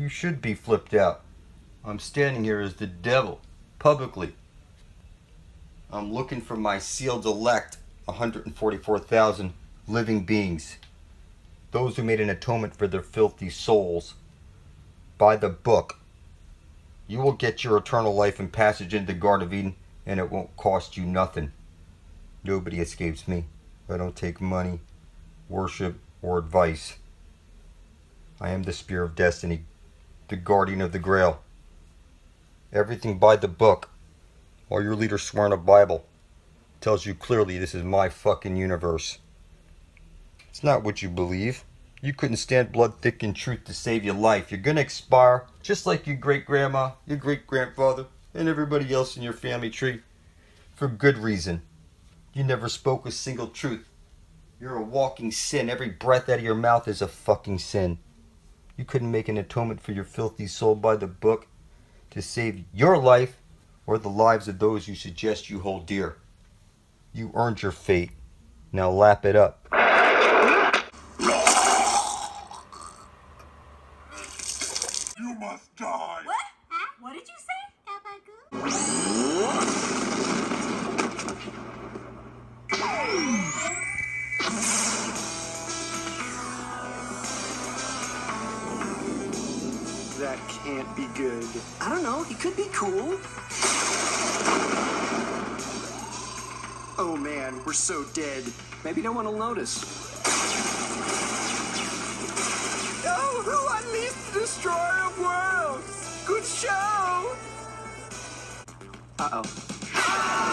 You should be flipped out. I'm standing here as the devil, publicly. I'm looking for my sealed elect, 144,000 living beings. Those who made an atonement for their filthy souls. By the book. You will get your eternal life and passage into the Garden of Eden, and it won't cost you nothing. Nobody escapes me. I don't take money, worship, or advice. I am the Spear of Destiny, the guardian of the Grail. Everything by the book. All your leaders swear in a Bible. Tells you clearly this is my fucking universe. It's not what you believe. You couldn't stand blood thick in truth to save your life. You're gonna expire just like your great grandma, your great grandfather, and everybody else in your family tree. For good reason. You never spoke a single truth. You're a walking sin. Every breath out of your mouth is a fucking sin. You couldn't make an atonement for your filthy soul by the book to save your life or the lives of those you suggest you hold dear. You earned your fate. Now lap it up. You must die. What? Huh? What did you say? That can't be good. I don't know. He could be cool. Oh man, we're so dead. Maybe no one will notice. Oh, who unleashed the destroyer of worlds? Good show. Uh oh. Here.